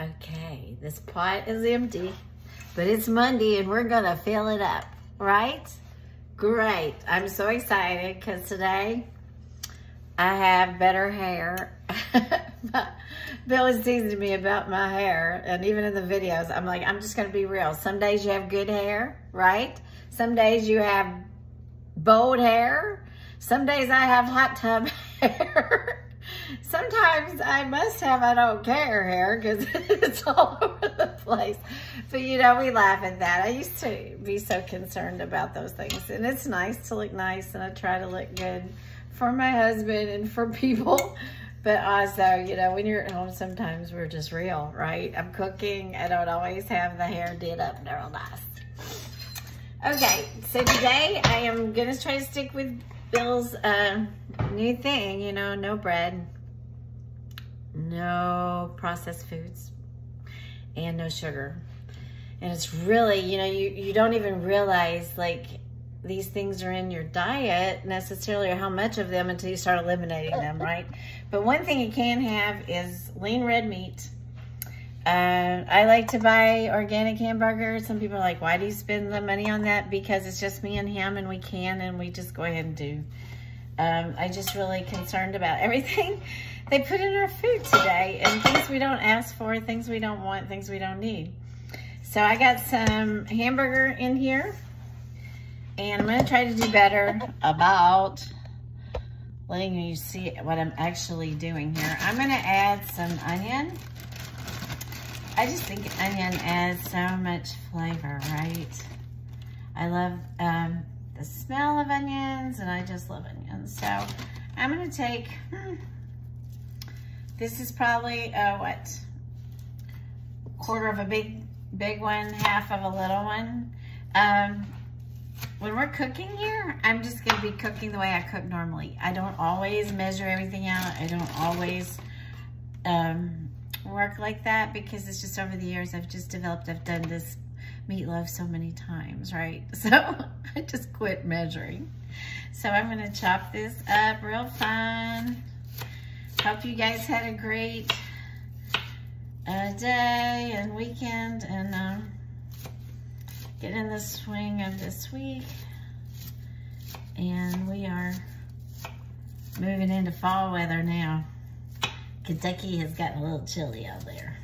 Okay, this pot is empty, but it's Monday and we're gonna fill it up, right? Great, I'm so excited because today I have better hair. Bill is teasing me about my hair and even in the videos, I'm like, I'm just gonna be real. Some days you have good hair, right? Some days you have bold hair. Some days I have hot tub hair. Sometimes I must have I don't care hair because it's all over the place. But you know, we laugh at that. I used to be so concerned about those things. And it's nice to look nice and I try to look good for my husband and for people. But also, you know, when you're at home, sometimes we're just real, right? I'm cooking. I don't always have the hair did up real nice. Okay, so today I am going to try to stick with Bill's uh, new thing, you know, no bread, no processed foods, and no sugar. And it's really, you know, you, you don't even realize like these things are in your diet necessarily or how much of them until you start eliminating them, right? But one thing you can have is lean red meat. Uh, I like to buy organic hamburgers. Some people are like, why do you spend the money on that? Because it's just me and him and we can and we just go ahead and do. Um, I just really concerned about everything they put in our food today and things we don't ask for, things we don't want, things we don't need. So I got some hamburger in here and I'm gonna try to do better about letting you see what I'm actually doing here. I'm gonna add some onion. I just think onion adds so much flavor, right? I love um, the smell of onions and I just love onions. So I'm gonna take, hmm, this is probably, uh, what, quarter of a big, big one, half of a little one. Um, when we're cooking here, I'm just gonna be cooking the way I cook normally. I don't always measure everything out. I don't always um, work like that because it's just over the years I've just developed, I've done this meatloaf so many times, right? So I just quit measuring. So I'm gonna chop this up real fine. Hope you guys had a great uh, day and weekend and uh, get in the swing of this week. And we are moving into fall weather now. Kentucky has gotten a little chilly out there.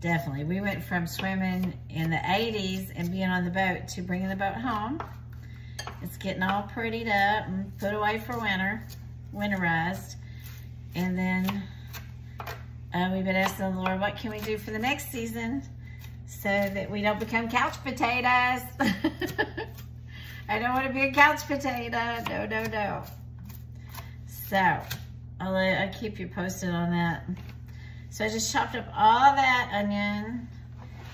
Definitely. We went from swimming in the 80s and being on the boat to bringing the boat home. It's getting all prettied up and put away for winter, winterized. And then uh, we've been asking the Lord, what can we do for the next season so that we don't become couch potatoes? I don't want to be a couch potato. No, no, no. So, I'll, I'll keep you posted on that. So I just chopped up all that onion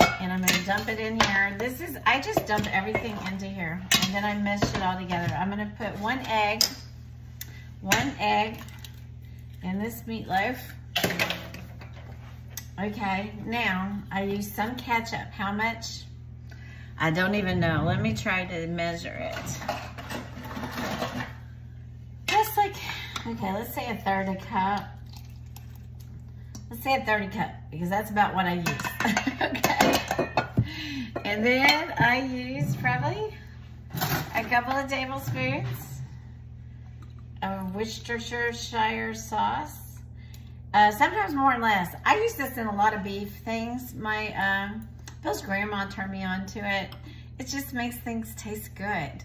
and I'm gonna dump it in here. This is, I just dump everything into here and then I meshed it all together. I'm gonna put one egg, one egg in this meatloaf. Okay, now I use some ketchup. How much? I don't even know. Let me try to measure it. Just like, okay, let's say a third a cup. Let's say a 30 cup because that's about what I use. okay. And then I use probably a couple of tablespoons of Worcestershire sauce. Uh, sometimes more and less. I use this in a lot of beef things. My um, Bill's grandma turned me on to it. It just makes things taste good.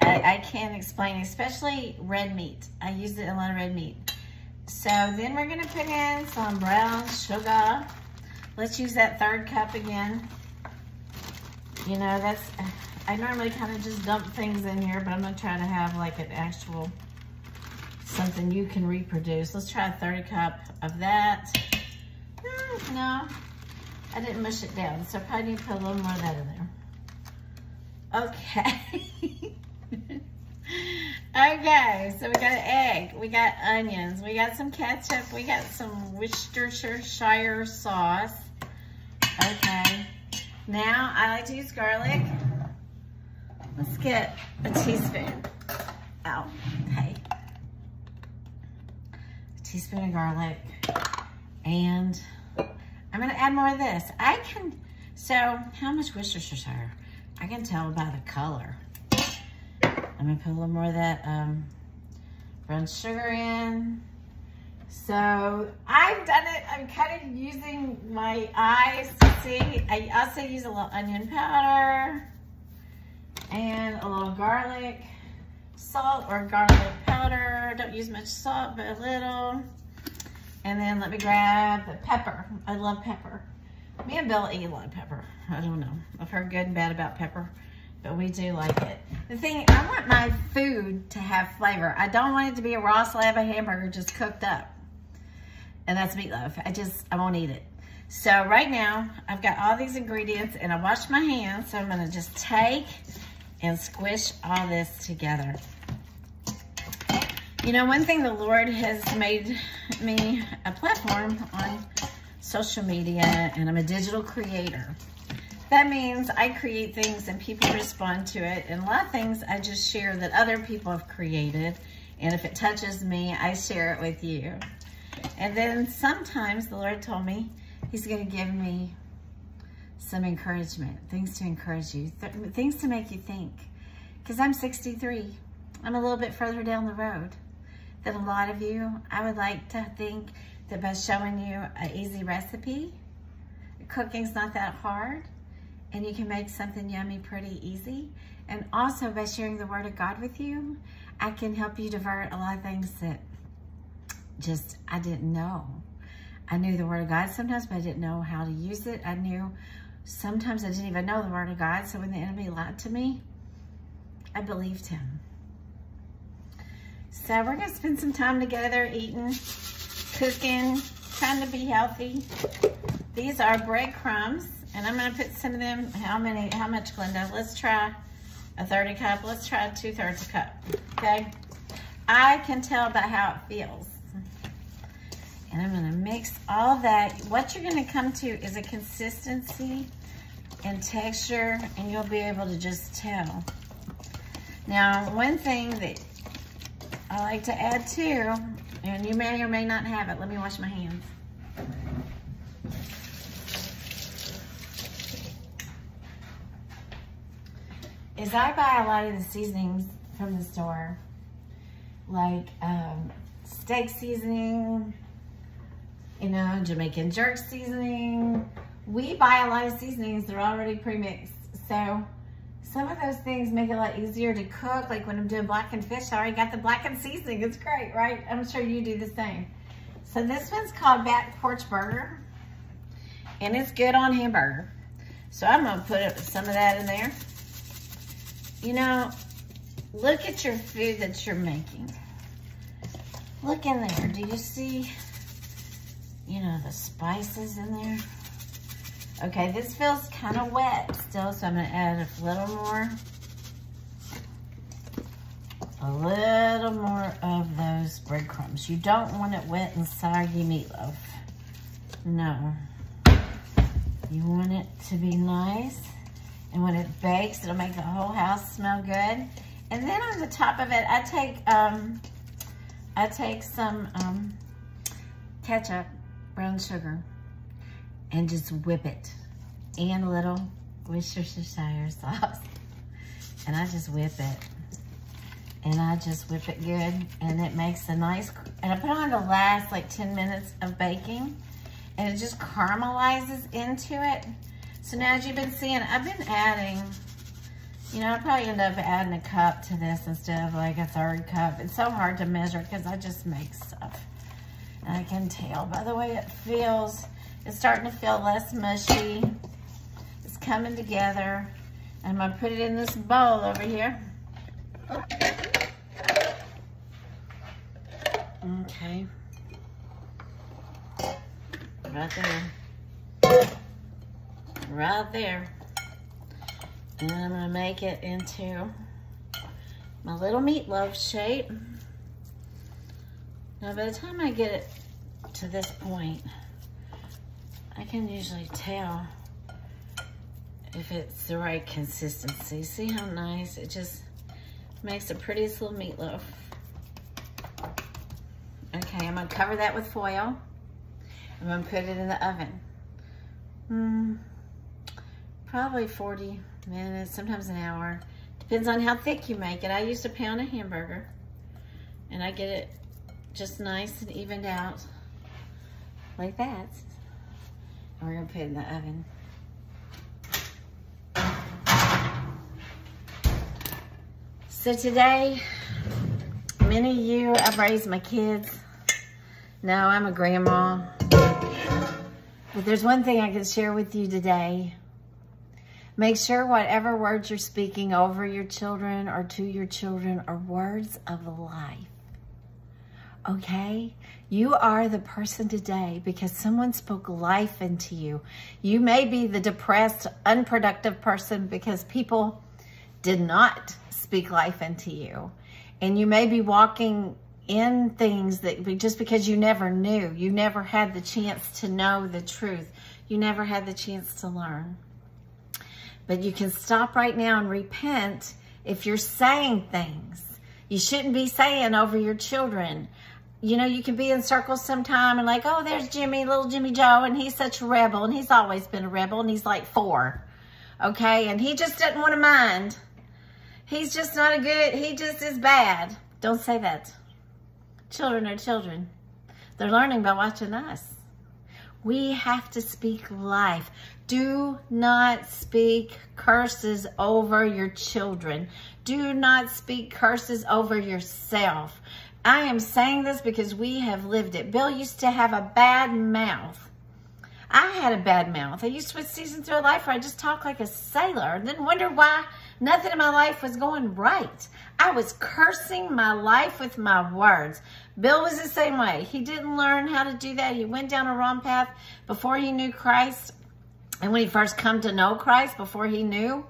I, I can't explain, especially red meat. I use it in a lot of red meat. So then we're gonna put in some brown sugar. Let's use that third cup again. You know, that's, I normally kind of just dump things in here, but I'm gonna try to have like an actual, something you can reproduce. Let's try a third cup of that. Mm, no, I didn't mush it down, so I probably need to put a little more of that in there. Okay. Okay, so we got an egg, we got onions, we got some ketchup, we got some Worcestershire sauce. Okay, now I like to use garlic. Let's get a teaspoon out. Okay, a teaspoon of garlic, and I'm gonna add more of this. I can, so how much Worcestershire? I can tell by the color. I'm gonna put a little more of that um, brown sugar in. So I've done it, I'm kind of using my eyes to see. I also use a little onion powder and a little garlic salt or garlic powder. Don't use much salt, but a little. And then let me grab the pepper. I love pepper. Me and Bill eat a lot of pepper. I don't know. I've heard good and bad about pepper, but we do like it. The thing, I want my food to have flavor. I don't want it to be a raw slab of hamburger just cooked up. And that's meatloaf. I just, I won't eat it. So right now, I've got all these ingredients and I washed my hands, so I'm gonna just take and squish all this together. You know, one thing the Lord has made me a platform on social media and I'm a digital creator. That means I create things and people respond to it. And a lot of things I just share that other people have created. And if it touches me, I share it with you. And then sometimes the Lord told me he's going to give me some encouragement, things to encourage you, th things to make you think. Because I'm 63. I'm a little bit further down the road than a lot of you. I would like to think that by showing you an easy recipe, cooking's not that hard, and you can make something yummy pretty easy. And also by sharing the word of God with you, I can help you divert a lot of things that just I didn't know. I knew the word of God sometimes, but I didn't know how to use it. I knew sometimes I didn't even know the word of God. So when the enemy lied to me, I believed him. So we're gonna spend some time together eating, cooking, trying to be healthy. These are breadcrumbs, and I'm gonna put some of them, how many, how much, Glenda? Let's try a 30 cup. Let's try two thirds a cup, okay? I can tell by how it feels. And I'm gonna mix all that. What you're gonna come to is a consistency and texture, and you'll be able to just tell. Now, one thing that I like to add too, and you may or may not have it. Let me wash my hands. Is I buy a lot of the seasonings from the store, like um, steak seasoning, you know, Jamaican jerk seasoning. We buy a lot of seasonings, they're already pre-mixed. So some of those things make it a lot easier to cook. Like when I'm doing blackened fish, I already got the blackened seasoning. It's great, right? I'm sure you do the same. So this one's called Back Porch Burger. And it's good on hamburger. So I'm gonna put some of that in there. You know, look at your food that you're making. Look in there. Do you see, you know, the spices in there? Okay, this feels kind of wet still, so I'm gonna add a little more. A little more of those breadcrumbs. You don't want it wet and soggy meatloaf. No. You want it to be nice. And when it bakes, it'll make the whole house smell good. And then on the top of it, I take um, I take some um, ketchup, brown sugar, and just whip it. And a little Worcestershire sauce. And I just whip it. And I just whip it good. And it makes a nice, and I put on the last like 10 minutes of baking. And it just caramelizes into it. So now as you've been seeing, I've been adding, you know, I probably end up adding a cup to this instead of like a third cup. It's so hard to measure because I just make stuff. And I can tell by the way it feels. It's starting to feel less mushy. It's coming together. I'm gonna put it in this bowl over here. Okay. Right there. Right there. And I'm gonna make it into my little meatloaf shape. Now by the time I get it to this point, I can usually tell if it's the right consistency. See how nice? It just makes the prettiest little meatloaf. Okay, I'm gonna cover that with foil. I'm gonna put it in the oven Mm, probably 40 minutes, sometimes an hour. Depends on how thick you make it. I used a pound of hamburger and I get it just nice and evened out like that. We're gonna put it in the oven. So today, many of you, I've raised my kids. Now I'm a grandma. But there's one thing I can share with you today. Make sure whatever words you're speaking over your children or to your children are words of life. Okay? You are the person today because someone spoke life into you. You may be the depressed, unproductive person because people did not speak life into you. And you may be walking in things that just because you never knew, you never had the chance to know the truth. You never had the chance to learn. But you can stop right now and repent if you're saying things you shouldn't be saying over your children. You know, you can be in circles sometime and like, oh, there's Jimmy, little Jimmy Joe, and he's such a rebel, and he's always been a rebel, and he's like four, okay? And he just doesn't want to mind. He's just not a good, he just is bad. Don't say that. Children are children. They're learning by watching us. We have to speak life. Do not speak curses over your children. Do not speak curses over yourself. I am saying this because we have lived it. Bill used to have a bad mouth. I had a bad mouth. I used to put seasons through life where I just talked like a sailor and then wonder why nothing in my life was going right. I was cursing my life with my words. Bill was the same way. He didn't learn how to do that. He went down a wrong path before he knew Christ. And when he first come to know Christ, before he knew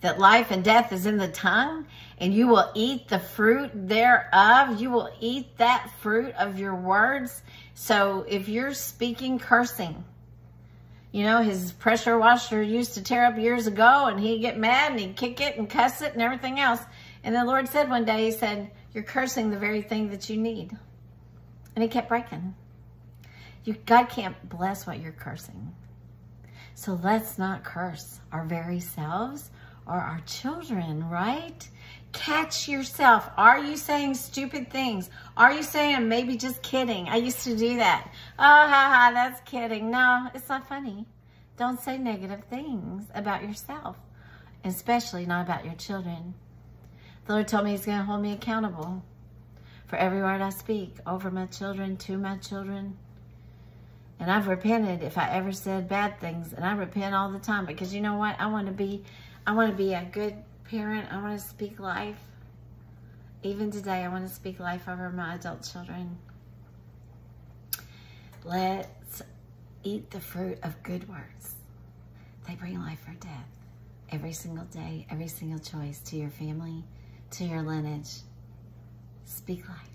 that life and death is in the tongue, and you will eat the fruit thereof. You will eat that fruit of your words. So if you're speaking cursing, you know, his pressure washer used to tear up years ago and he'd get mad and he'd kick it and cuss it and everything else. And the Lord said one day, he said, you're cursing the very thing that you need. And he kept breaking. You, God can't bless what you're cursing. So let's not curse our very selves or our children, right? Catch yourself. Are you saying stupid things? Are you saying I'm maybe just kidding? I used to do that. Oh, ha, ha, that's kidding. No, it's not funny. Don't say negative things about yourself, especially not about your children. The Lord told me he's going to hold me accountable for every word I speak over my children, to my children. And I've repented if I ever said bad things. And I repent all the time because you know what? I want to be, I want to be a good parent. I want to speak life. Even today, I want to speak life over my adult children. Let's eat the fruit of good words. They bring life or death every single day, every single choice to your family, to your lineage. Speak life.